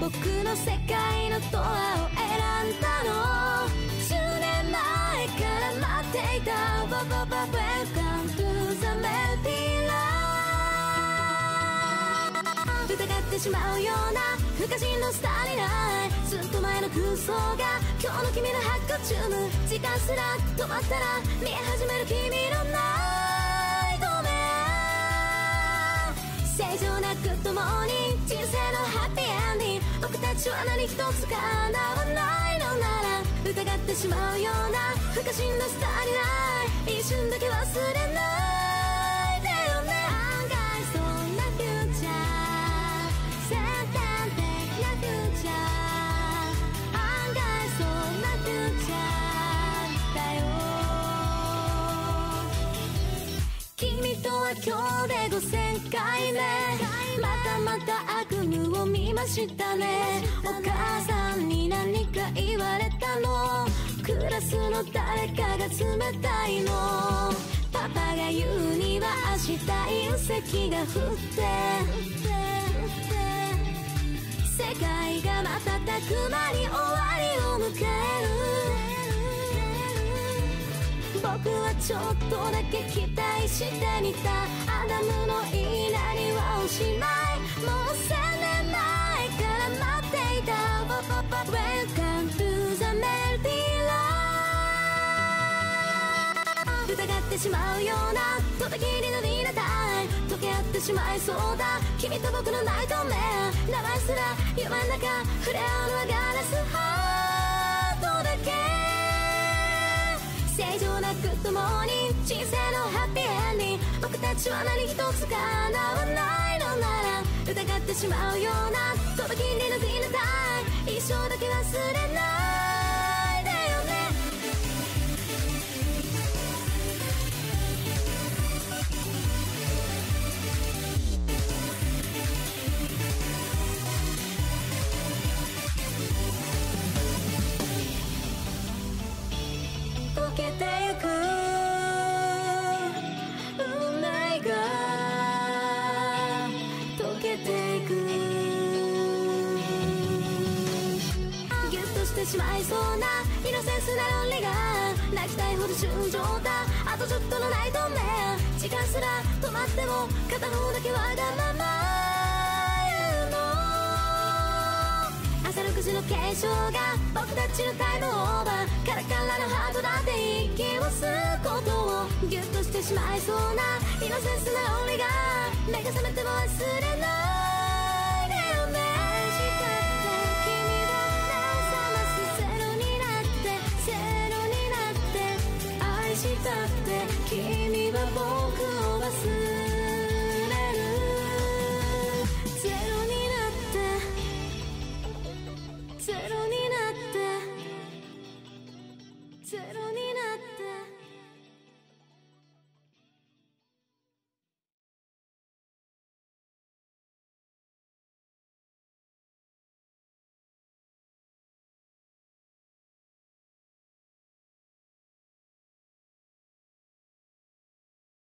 僕の世界のドアを選んだの。10年前から待っていた。Welcome to the Melody 疑ってしまうような不可侵のスターにないずっと前の空想が今日の君のハッカチューム時間すら止まったら見え始める君のナイトメ正常なグッドモ僕たちは何一つ叶わないのなら疑ってしまうような不可侵のスターにない一瞬だけ忘れないでよね案外そんなフューチャー先端的なフューチャー案外そんなフューチャーだよ君とは今日で5000回目。またまた悪夢を見ましたね。お母さんに何か言われたの？クラスの誰かが冷たいの？パパが言うには明日隕石が降って。世界が瞬く間に終わりを迎える。ちょっとだけ期待してみたアダムの言いなりはおしまいもう千年前から待っていた。Welcome to the Melody 疑ってしまうようなとびきりのリーダタイム溶け合ってしまいそうだ。君と僕のナイトメア名前すら夢の中。触れ合うのはガラスハなく共に人生のハッピーエンディング僕たちは何一つ叶わないのなら疑ってしまうようなとびきりのディナタイ一生だけ忘れない。けてゆく。運命が溶けていく。ギュッとしてしまいそうなイノセンスな論理が泣きたいほど純情だ。あとちょっとのナイトメア時間すら止まっても片方だけわがまま。朝6時の継承が僕たちのタイムオーバーカラカラのハートだって息を吸うことをギュッとしてしまいそうなイノセンスな論理が目が覚めても忘れないでよね。愛したって君をなおさますゼロになってゼロになって愛したって君は僕を忘れ